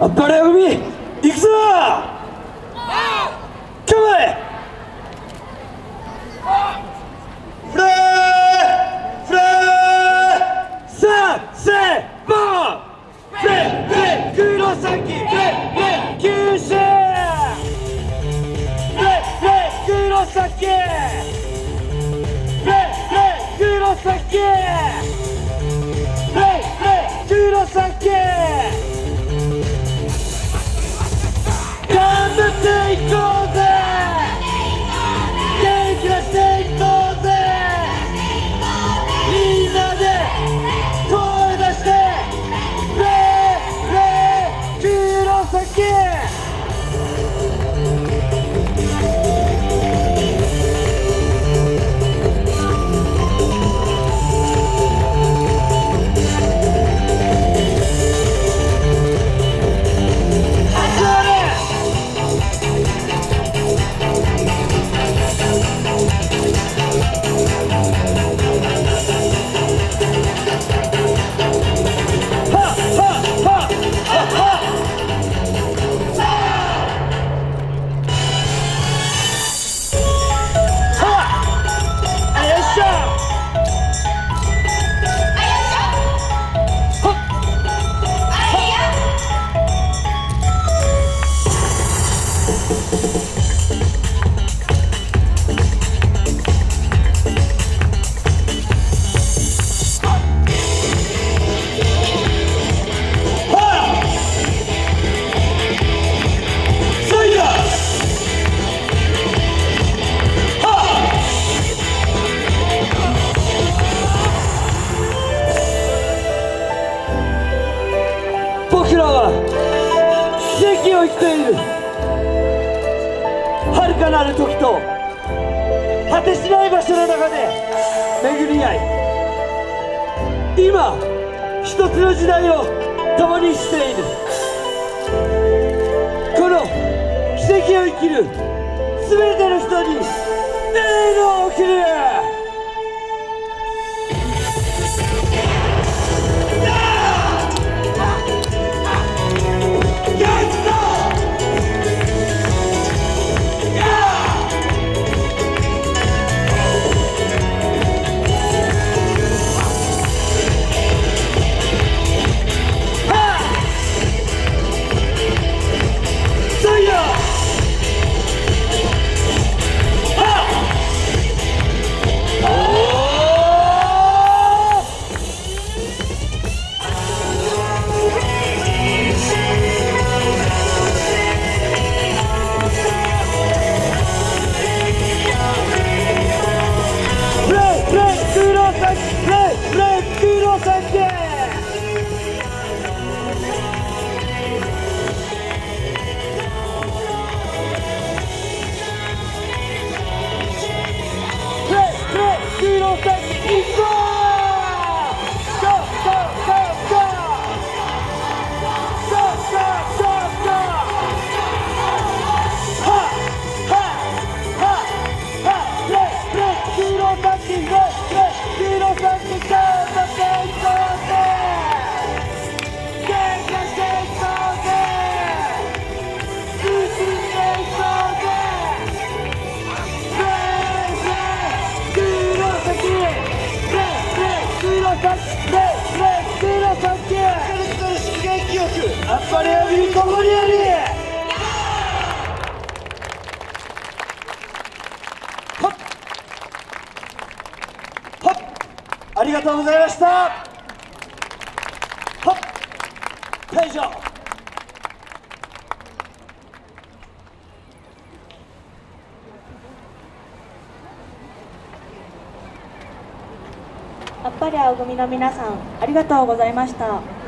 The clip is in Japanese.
あっぱれ海行くぞ!構えフレーフレーさあせーボーフレフレ黒崎フレフレ九州フレフレ黒崎フレフレ黒崎フレフレ黒崎奇跡を生きている遥かなる時と果てしない場所の中で巡り合い。今一つの時代を共にしている。この奇跡を生きる全ての人にエールを送るあっぱれやびここにありほっほっありがとうございました!っぱり青組の皆さんありがとうございました。